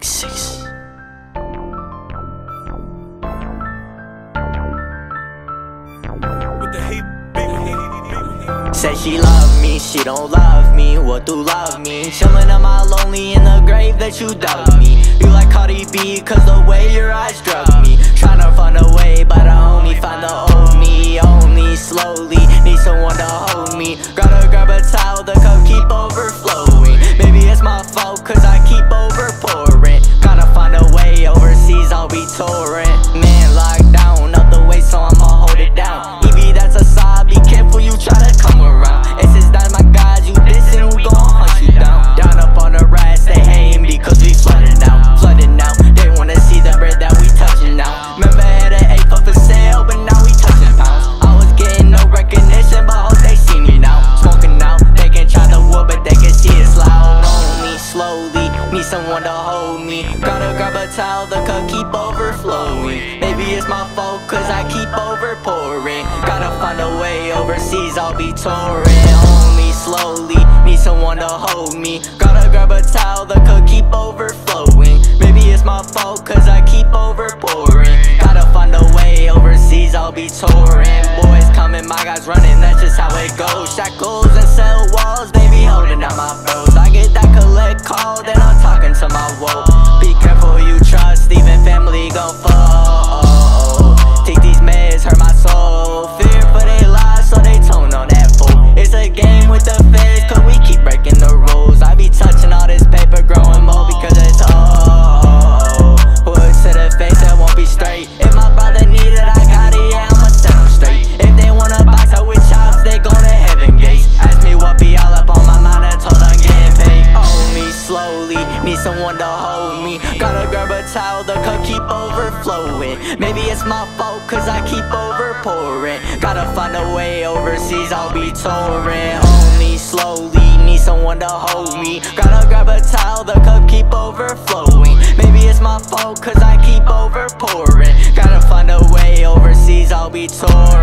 Six. With the heat, big heat, Say she love me, she don't love me. What do love mean? Chillin' am I lonely in the grave that you dug me? You like Cardi B, cause the way your eyes drug me. Tryna find a way, but I only find the old me. Only slowly, need someone to hold me. Gotta grab a towel, the cup keep overflowing. Maybe it's my fault, cause I keep over Gotta grab a towel, the cup keep overflowing. Maybe it's my fault, cause I keep over pouring. Gotta find a way overseas, I'll be touring. Only slowly, need someone to hold me. Gotta grab a towel, the cup keep overflowing. Maybe it's my fault, cause I keep over pouring. Gotta find a way overseas, I'll be touring. Boys coming, my guys running, that's just how it goes. Shackles and cell walls, they be holding down my bros. I need someone to hold me. Gotta grab a towel, the cup keep overflowing. Maybe it's my fault, cause I keep overpouring. Gotta find a way overseas, I'll be touring. Only slowly, need someone to hold me. Gotta grab a towel, the cup keep overflowing. Maybe it's my fault, cause I keep overpouring. Gotta find a way overseas, I'll be touring.